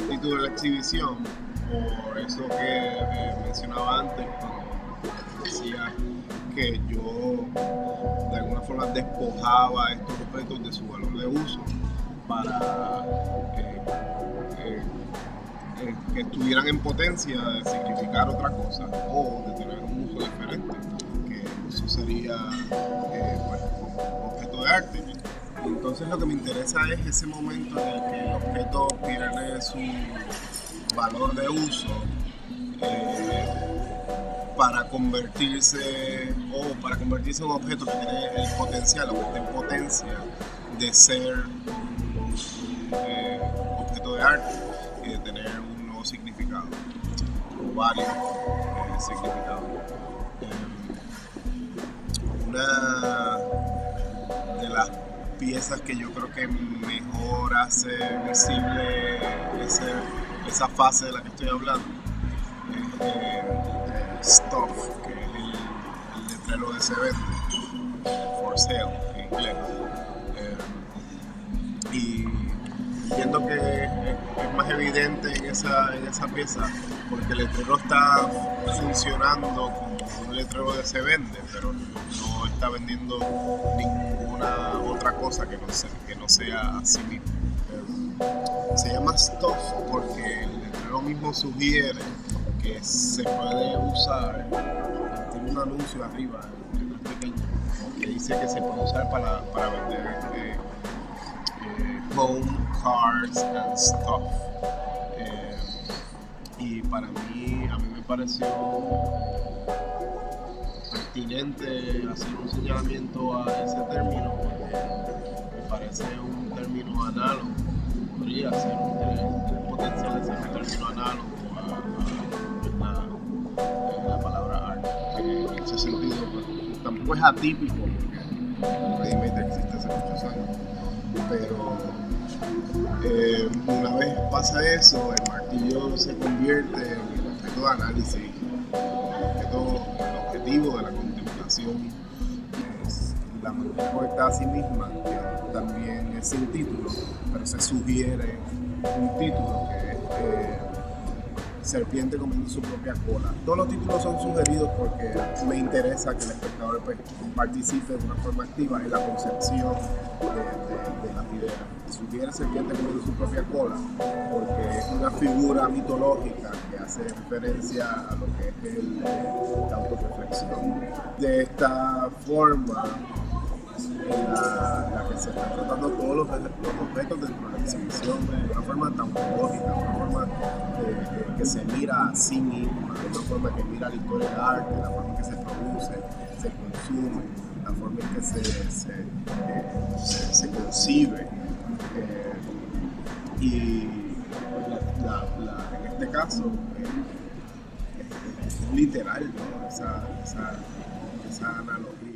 espíritu de la exhibición, por eso que mencionaba antes, cuando decía que yo de alguna forma despojaba estos objetos de su valor de uso para eh, eh, eh, que estuvieran en potencia de significar otra cosa o de tener un uso diferente, que eso sería eh, pues, objeto de arte. Entonces lo que me interesa es ese momento en el que el objeto pierde su valor de uso eh, para convertirse o para convertirse en un objeto que tiene el potencial o que está en potencia de ser un, eh, objeto de arte y de tener un nuevo significado o varios eh, significados. Eh, una de las piezas que yo creo que mejor hace visible ese, esa fase de la que estoy hablando es eh, Stuff, que es el, el letrero de se vende, for sale en inglés. Eh, y entiendo que es, es más evidente en esa, en esa pieza porque el letrero está funcionando como un letrero de se vende, pero no está vendiendo ninguna otra cosa que no sea, que mismo. Se llama Stuff porque el letrero mismo sugiere que se puede usar, tiene un anuncio arriba, pequeño, que dice que se puede usar para, para vender eh, eh, home, cars and stuff. Eh, y para mí, a mí me pareció pertinente hacer un señalamiento a ese término porque me parece un término análogo, podría ser un potencial de ser un término análogo a, a- a la palabra arte. En ese sentido, pues, tampoco es atípico porque Ready-Made existe hace muchos años, pero eh, una vez pasa eso, el martillo se convierte en de análisis, el, objeto, el objetivo de la contemplación, es la respuesta a sí misma, que también es sin título, pero se sugiere un título que es eh, Serpiente comiendo su propia cola. Todos los títulos son sugeridos porque me interesa que el espectador pues, participe de una forma activa en la concepción de, de- de las ideas. Sugiere Serpiente comiendo su propia cola porque es una figura mitológica que hace referencia a lo que es el, eh, la autorreflexión. De esta forma, en la, la que se están tratando todos los, los objetos dentro de la exhibición de una forma taumatológica, de una forma que se mira a sí misma, de una forma que mira la historia del arte, la forma que se produce, se consume, la forma en que se, se, eh, concibe. eh, y la- la- en este caso, eh, es, literal, esa, esa analogía